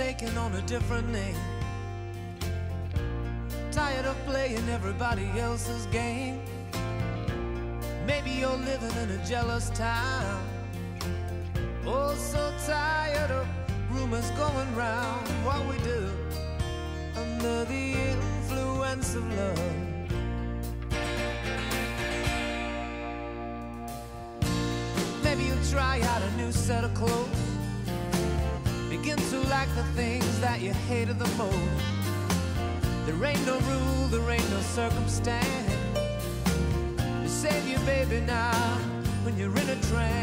taking on a different name. Tired of playing everybody else's game. Maybe you're living in a jealous town. Oh, so tired of rumors going round. What we do under the influence of love. Maybe you'll try out a new set of clothes. Begin to like the things that you hated the most. There ain't no rule, there ain't no circumstance. You save your baby now when you're in a trance.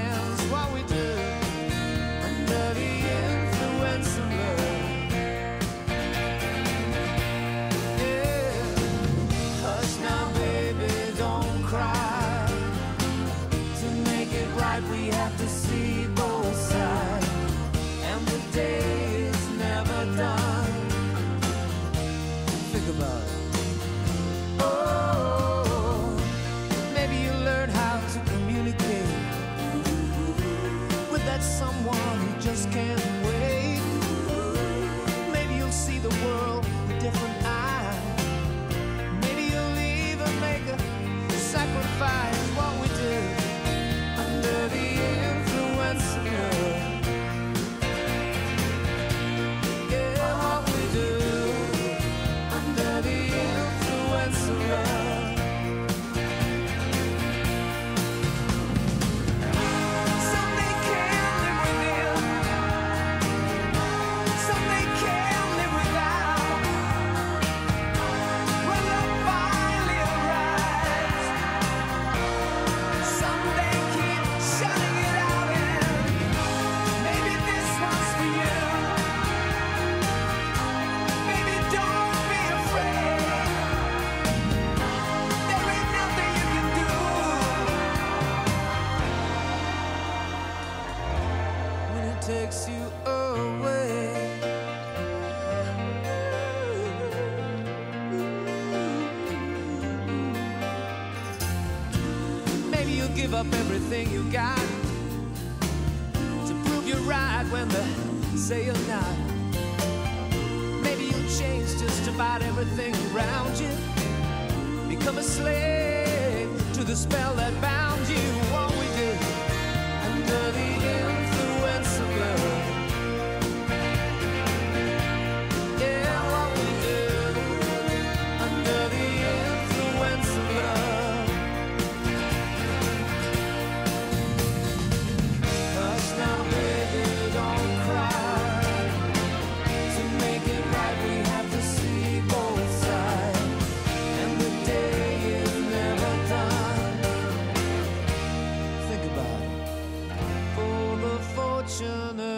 Give up everything you got to prove you're right when they say you're not. Maybe you'll change just about everything around you, become a slave to the spell that bound you. watching the